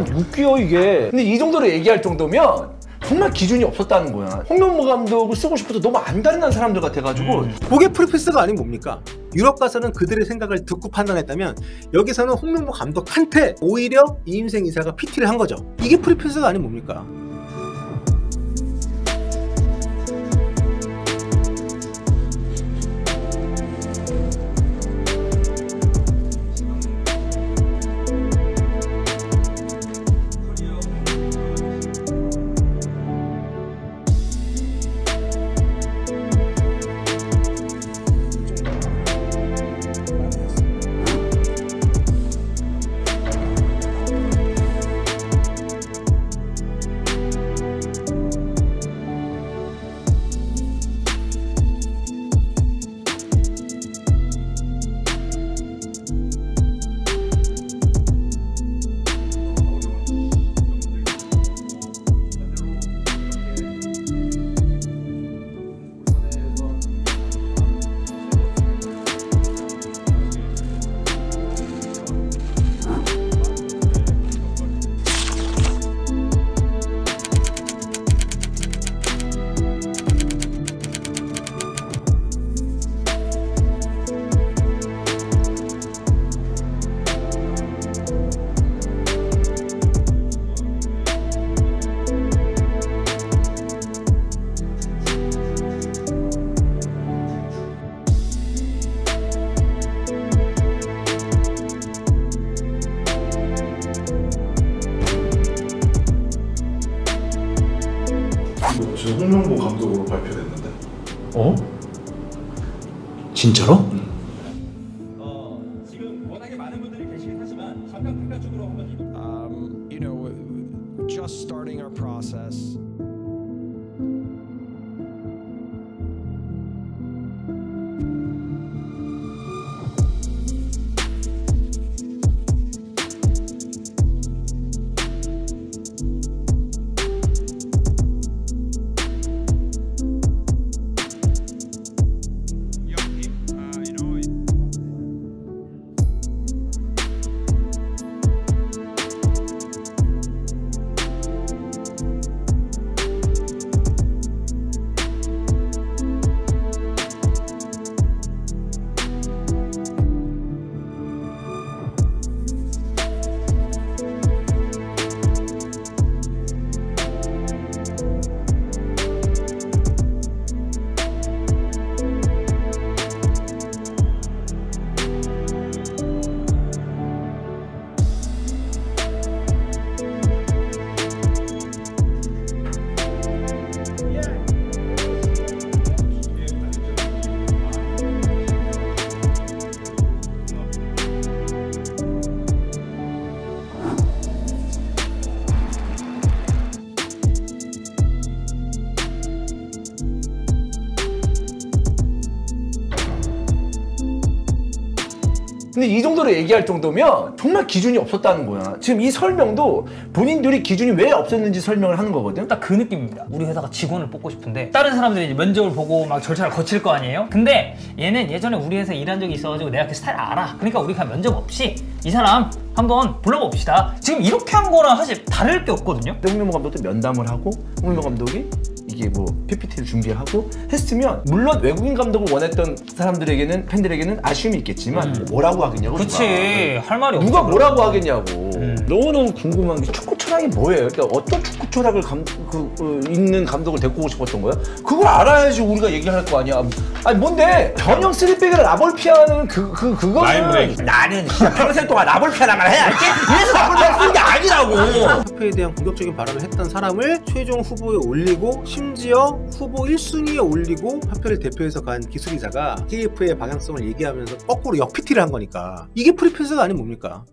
웃겨 이게. 근데 이 정도로 얘기할 정도면 정말 기준이 없었다는 거야. 홍명보 감독을 쓰고 싶어도 너무 안달난 사람들 같아가지고 그게 free pass가 아닌 뭡니까? 유럽 가서는 그들의 생각을 듣고 판단했다면 여기서는 홍명보 감독한테 오히려 이임생 이사가 PT를 한 거죠. 이게 free pass가 아닌 뭡니까? 지금 홍명보 감독으로 발표됐는데 어? 진짜로? 어, 지금 워낙에 많은 분들이 계시긴 하지만 잠깐 바깥쪽으로 한번 이동. um, you know, just starting our process. 근데 이 정도로 얘기할 정도면 정말 기준이 없었다는 거야. 지금 이 설명도 본인들이 기준이 왜 없었는지 설명을 하는 거거든. 딱 그 느낌입니다. 우리 회사가 직원을 뽑고 싶은데 다른 사람들이 이제 면접을 보고 막 절차를 거칠 거 아니에요? 근데 얘는 예전에 우리 회사에 일한 적이 있어가지고 내가 그 스타일 알아. 그러니까 우리 그냥 면접 없이 이 사람 한번 불러봅시다. 지금 이렇게 한 거랑 사실 다를 게 없거든요. 홍명보 감독도 면담을 하고 홍명보 감독이 이게 뭐 PPT를 준비하고 했으면 물론 외국인 감독을 원했던 사람들에게는 팬들에게는 아쉬움이 있겠지만 뭐라고 하겠냐고 그치 누가. 할 말이 없어. 누가 뭐라고 하겠냐고 너무너무 궁금한 게 축구 철학이 뭐예요? 그러니까 어떤 축구 철학을 감, 그, 어, 있는 감독을 데리고 오고 싶었던 거야? 그걸 알아야지 우리가 얘기할 거 아니야 아니 뭔데 전형 three back을 라볼피아는 그, 그, 그거는 line break. 나는 진짜 평생 동안 라볼피아나만 해야 알지? 이래서 라볼피아 쓰는 게 아니라고 협회에 대한 공격적인 발언을 했던 사람을 최종 후보에 올리고 심지어 후보 1순위에 올리고 협회를 대표해서 간 기술이사가 KFA의 방향성을 얘기하면서 거꾸로 역PT를 한 거니까 이게 free pass가 아닌 뭡니까?